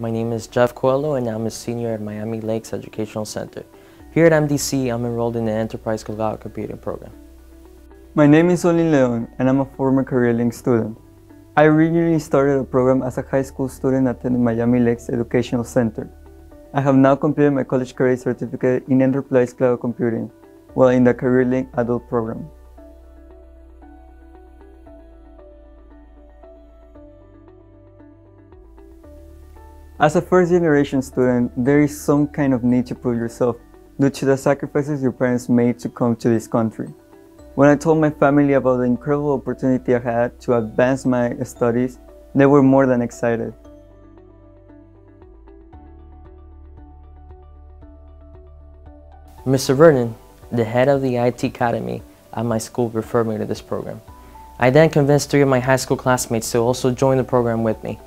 My name is Jeff Coelho and I'm a senior at Miami Lakes Educational Center. Here at MDC, I'm enrolled in the Enterprise Cloud Computing program. My name is Olin Leon and I'm a former CareerLink student. I originally started a program as a high school student attending Miami Lakes Educational Center. I have now completed my college career certificate in Enterprise Cloud Computing while in the CareerLink Adult program. As a first generation student, there is some kind of need to prove yourself due to the sacrifices your parents made to come to this country. When I told my family about the incredible opportunity I had to advance my studies, they were more than excited. Mr. Vernon, the head of the IT Academy at my school, referred me to this program. I then convinced three of my high school classmates to also join the program with me.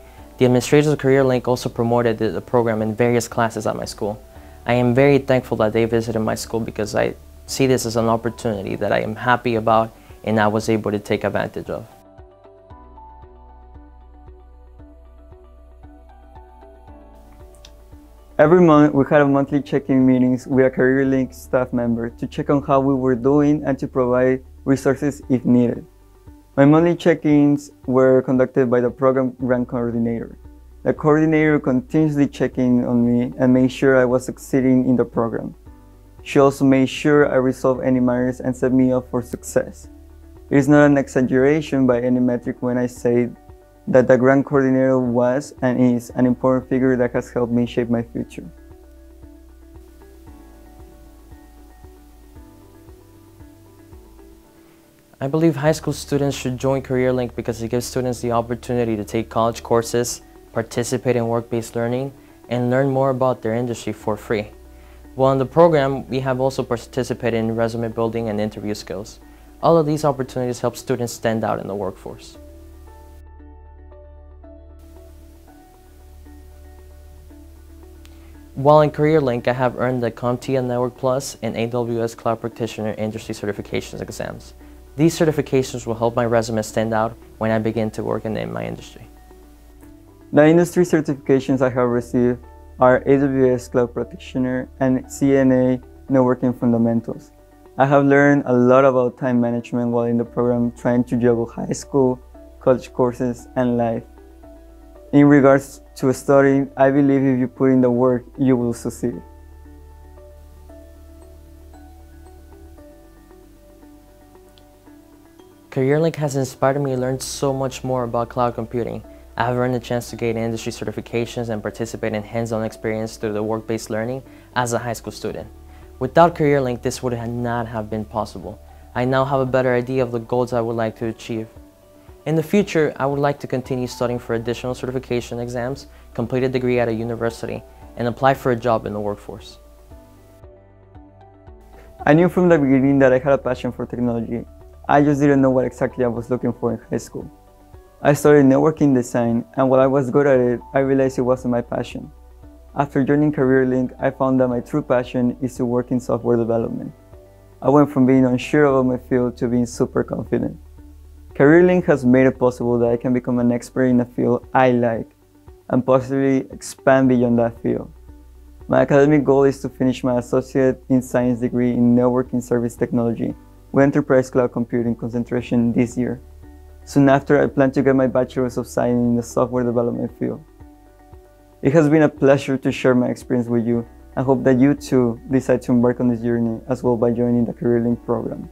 The administrators of CareerLink also promoted the program in various classes at my school. I am very thankful that they visited my school because I see this as an opportunity that I am happy about and I was able to take advantage of. Every month, we had a monthly check-in meetings with a CareerLink staff member to check on how we were doing and to provide resources if needed. My monthly check-ins were conducted by the program grant coordinator. The coordinator continuously checked in on me and made sure I was succeeding in the program. She also made sure I resolved any matters and set me up for success. It is not an exaggeration by any metric when I say that the grant coordinator was and is an important figure that has helped me shape my future. I believe high school students should join CareerLink because it gives students the opportunity to take college courses, participate in work-based learning, and learn more about their industry for free. While in the program, we have also participated in resume building and interview skills. All of these opportunities help students stand out in the workforce. While in CareerLink, I have earned the CompTIA Network Plus and AWS Cloud Practitioner Industry Certifications exams. These certifications will help my resume stand out when I begin to work in my industry. The industry certifications I have received are AWS Cloud Practitioner and CNA Networking Fundamentals. I have learned a lot about time management while in the program trying to juggle high school, college courses, and life. In regards to studying, I believe if you put in the work, you will succeed. CareerLink has inspired me to learn so much more about cloud computing. I have earned the chance to gain industry certifications and participate in hands-on experience through the work-based learning as a high school student. Without CareerLink, this would not have been possible. I now have a better idea of the goals I would like to achieve. In the future, I would like to continue studying for additional certification exams, complete a degree at a university, and apply for a job in the workforce. I knew from the beginning that I had a passion for technology I just didn't know what exactly I was looking for in high school. I studied networking design, and while I was good at it, I realized it wasn't my passion. After joining CareerLink, I found that my true passion is to work in software development. I went from being unsure about my field to being super confident. CareerLink has made it possible that I can become an expert in a field I like and possibly expand beyond that field. My academic goal is to finish my Associate in Science degree in Networking Service Technology with Enterprise Cloud Computing concentration this year. Soon after, I plan to get my Bachelor's of Science in the software development field. It has been a pleasure to share my experience with you. I hope that you too decide to embark on this journey as well by joining the CareerLink program.